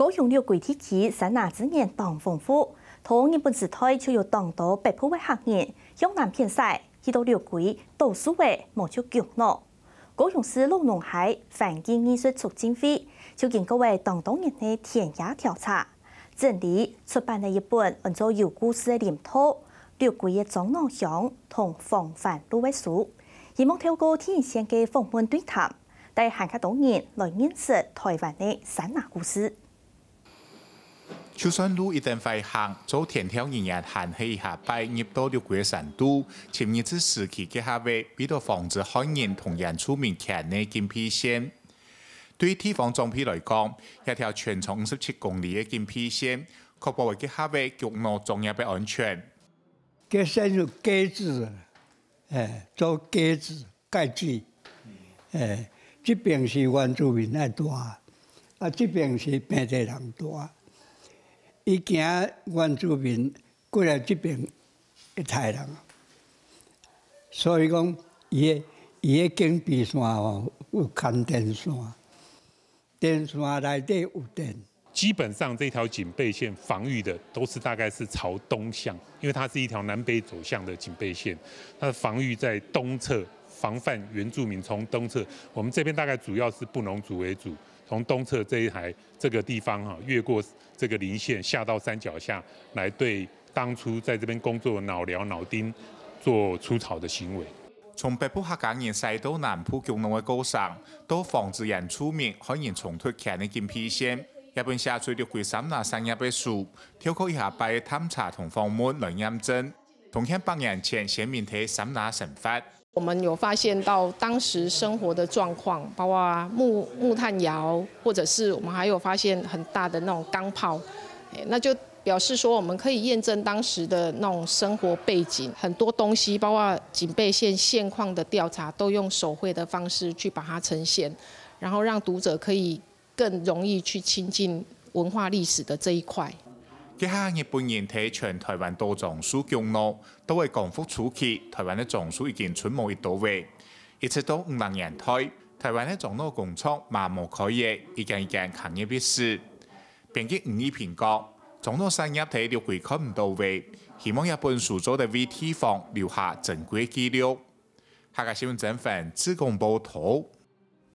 高雄六桂地区三拿之年当丰富，同日本时代就有当到北部位客人向南偏西，去到六桂多数位莫就强闹。高雄市老农海环境艺术促进会就经过为当多年的田野调查，整理出版了一本按照有故事的领土六桂的中南乡同防范芦苇书，希望透过天线的访问对谈。带汉卡多年来认识台湾的山拿故事。就算路一定会行，做田条人员行起下拜入到六桂山都，前日子时期嘅下位，为到防止海人同人出面强的禁皮线。对地方装批来讲，一条全长五十七公里的禁皮线，确保嘅下位局内重要嘅安全。嘅线有盖子，诶，做盖子盖子，诶。这边是原住民爱多，啊，这边是本地人多。伊惊原住民过来这边一杀人，所以讲伊个伊个警备线哦有牵电线，电线内底有电。基本上这条警备线防御的都是大概是朝东向，因为它是一条南北走向的警备线，它的防御在东侧。防范原住民从东侧，我们这边大概主要是布农族为主，从东侧这一台这个地方哈，越过这个林线下到山脚下来，对当初在这边工作脑寮脑丁做除草的行为。从北部客家人西到南部共农的高上，都防止人出面可能重脱强的禁皮线。日本下水六桂三拿三叶的树，跳过一下拜探查同访问来验证，同向百年前先面睇三拿神法。我们有发现到当时生活的状况，包括木木炭窑，或者是我们还有发现很大的那种钢炮，那就表示说我们可以验证当时的那种生活背景，很多东西，包括警备线现况的调查，都用手绘的方式去把它呈现，然后让读者可以更容易去亲近文化历史的这一块。家下日本人睇全台湾多种树强怒，都为降幅初期，台湾的种树已经存冇一到位，一直到五零年代，台湾的种诺工厂麻木开业，一间一间行业必死。编辑五二评讲，种诺产业睇六规看唔到位，希望日本树做的 vt 方留下珍贵记录。下个新闻整份自贡报道。